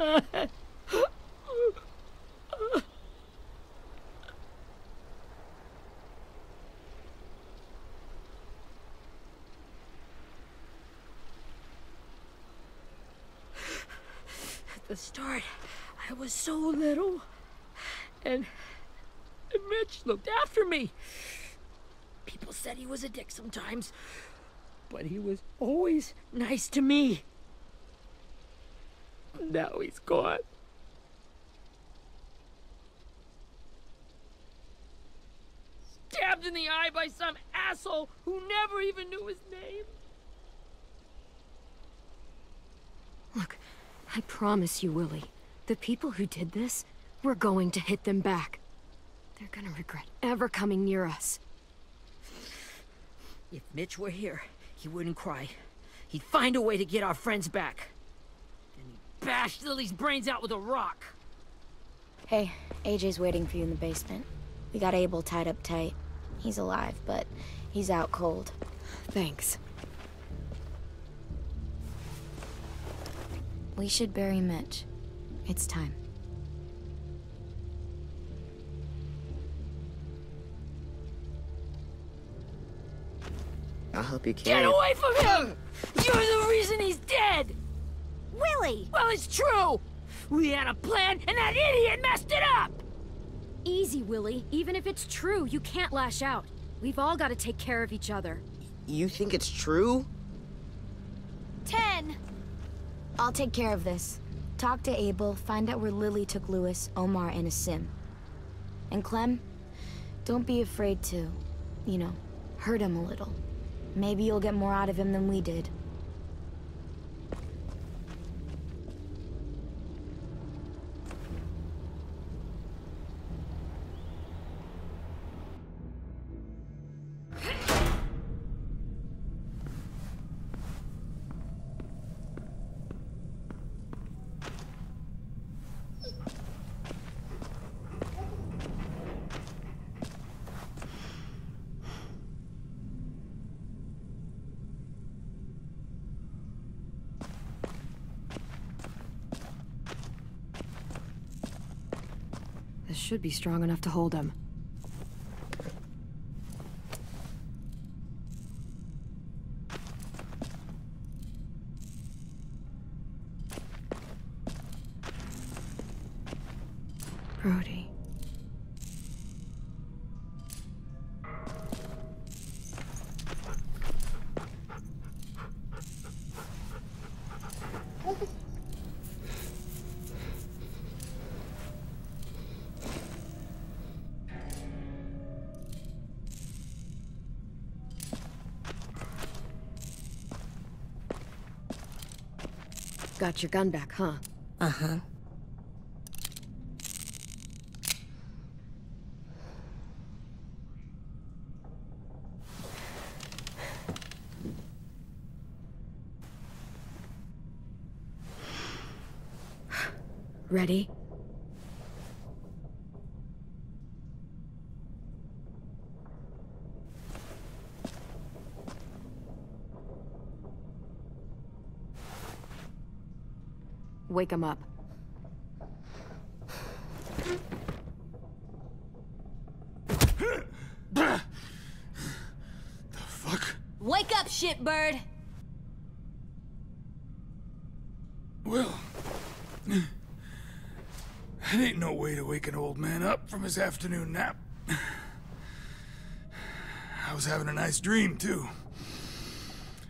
At the start, I was so little. And, and Mitch looked after me. People said he was a dick sometimes, but he was always nice to me. Now he's gone. Stabbed in the eye by some asshole who never even knew his name. Look, I promise you, Willy, the people who did this, we're going to hit them back. They're gonna regret ever coming near us. If Mitch were here, he wouldn't cry. He'd find a way to get our friends back. Then he'd bash Lilly's brains out with a rock. Hey, AJ's waiting for you in the basement. We got Abel tied up tight. He's alive, but he's out cold. Thanks. We should bury Mitch. It's time. I'll help you carry Get away from him! You're the reason he's dead! Willy! Well, it's true! We had a plan, and that idiot messed it up! Easy, Willy. Even if it's true, you can't lash out. We've all got to take care of each other. You think it's true? Tenn! I'll take care of this. Talk to Abel, find out where Lilly took Louis, Omar, and Aasim. And Clem, don't be afraid to, you know, hurt him a little. Maybe you'll get more out of him than we did. Should be strong enough to hold him. Brody. Got your gun back, huh? Uh-huh. Ready? Wake him up. the Fuck. Wake up, shitbird! Well, that ain't no way to wake an old man up from his afternoon nap. I was having a nice dream, too.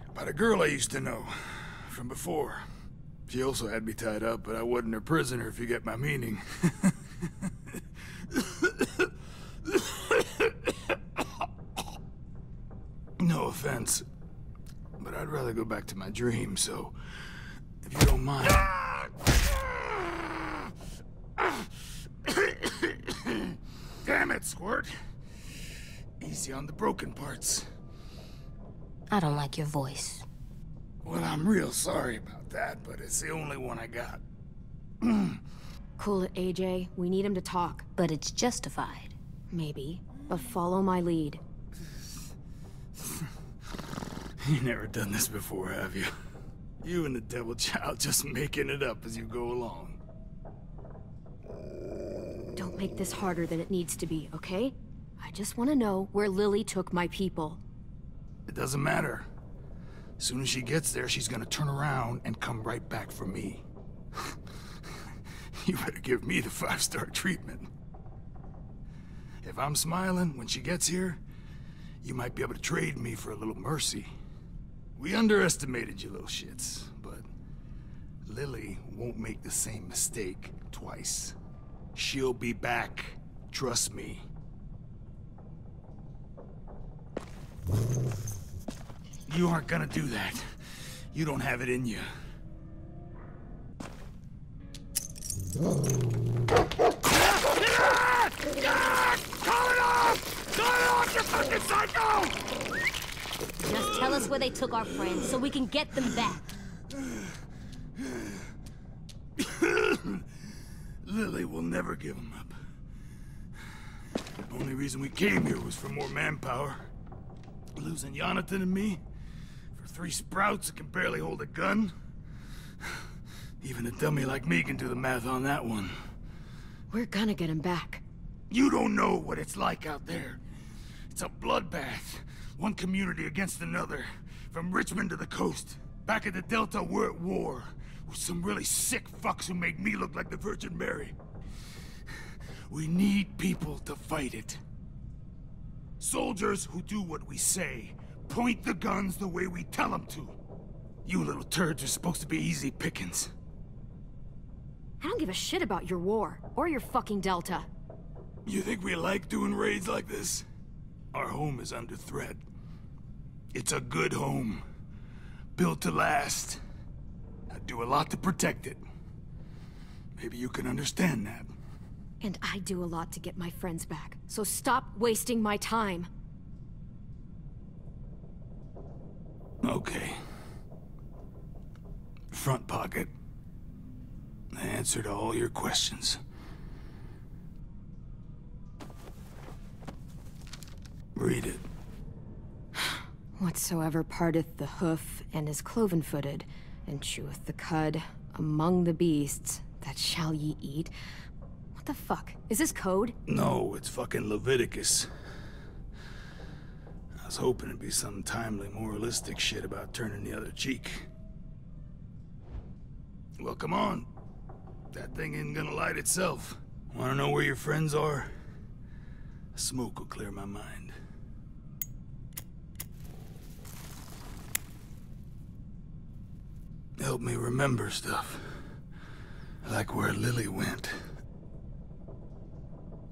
About a girl I used to know from before. She also had me tied up, but I wasn't her prisoner, if you get my meaning. no offense, but I'd rather go back to my dream, so if you don't mind. Damn it, Squirt. Easy on the broken parts. I don't like your voice. Well, I'm real sorry about that, but it's the only one I got. Cool it, AJ. We need him to talk. But it's justified. Maybe. But follow my lead. You never done this before, have you? You and the devil child just making it up as you go along. Don't make this harder than it needs to be, okay? I just want to know where Lilly took my people. It doesn't matter. As soon as she gets there, she's gonna turn around and come right back for me. you better give me the five-star treatment. If I'm smiling when she gets here, you might be able to trade me for a little mercy. We underestimated you little shits, but Lilly won't make the same mistake twice. She'll be back. Trust me. You aren't gonna do that. You don't have it in you. Call it off! Call it off, you fucking psycho! Just tell us where they took our friends so we can get them back. Lilly will never give him up. The only reason we came here was for more manpower. Losing Jonathan and me three sprouts that can barely hold a gun. Even a dummy like me can do the math on that one. We're gonna get him back. You don't know what it's like out there. It's a bloodbath. One community against another. From Richmond to the coast. Back at the Delta, we're at war. With some really sick fucks who make me look like the Virgin Mary. We need people to fight it. Soldiers who do what we say. Point the guns the way we tell them to. You little turds are supposed to be easy pickings. I don't give a shit about your war, or your fucking Delta. You think we like doing raids like this? Our home is under threat. It's a good home. Built to last. I do a lot to protect it. Maybe you can understand that. And I do a lot to get my friends back, so stop wasting my time. Okay. Front pocket. The answer to all your questions. Read it. Whatsoever parteth the hoof and is cloven-footed, and cheweth the cud among the beasts, that shall ye eat. What the fuck? Is this code? No, it's fucking Leviticus. Was hoping it'd be some timely, moralistic shit about turning the other cheek. Well, come on. That thing ain't gonna light itself. Wanna know where your friends are? A Smoke will clear my mind. Help me remember stuff. Like where Lilly went.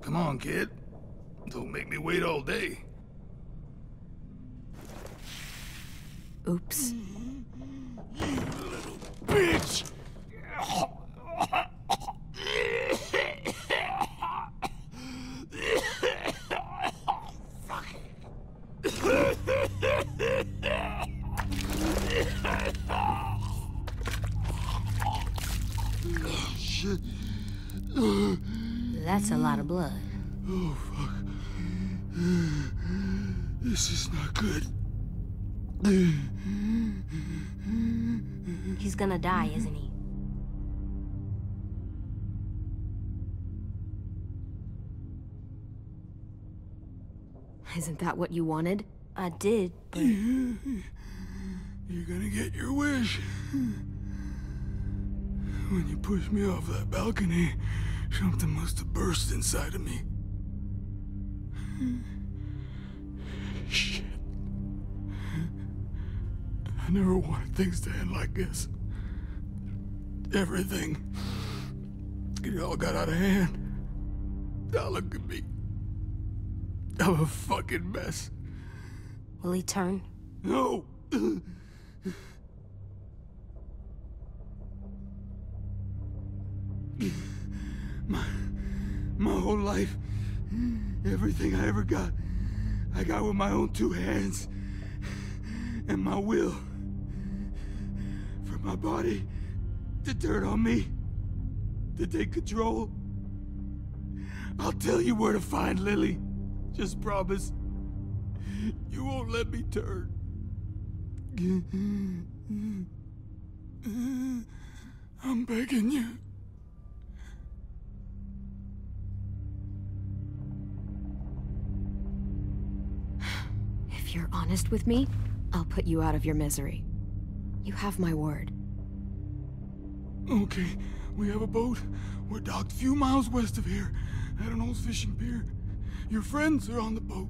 Come on, kid. Don't make me wait all day. Oops. Little Bitch! That's a lot of blood. Oh, fuck. This is not good. He's gonna die, isn't he? Isn't that what you wanted? I did, but You're gonna get your wish. When you pushed me off that balcony, something must have burst inside of me. I never wanted things to end like this. Everything. It all got out of hand. Now look at me. I'm a fucking mess. will he turn? No! my, my whole life, everything I ever got, I got with my own two hands and my will my body, the dirt on me, to take control. I'll tell you where to find Lilly. Just promise. You won't let me turn. I'm begging you. If you're honest with me, I'll put you out of your misery. You have my word. Okay, we have a boat. We're docked a few miles west of here, at an old fishing pier. Your friends are on the boat.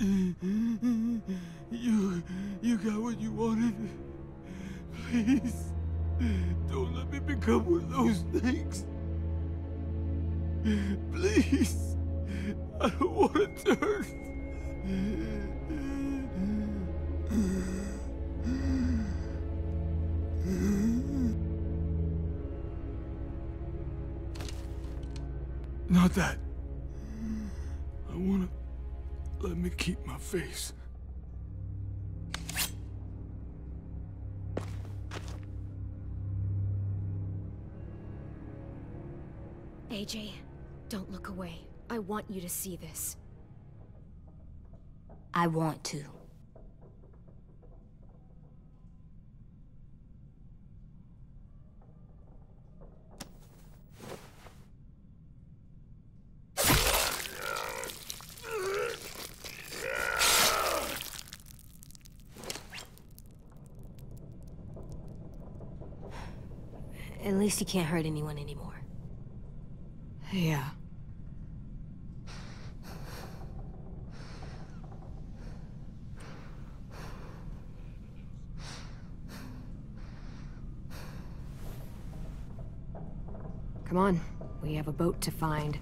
You, you got what you wanted. Please, don't let me become one of those things. Please, I don't want to turn. Not that. I wanna let me keep my face. AJ, don't look away. I want you to see this. I want to. At least he can't hurt anyone anymore. Yeah. Come on, we have a boat to find.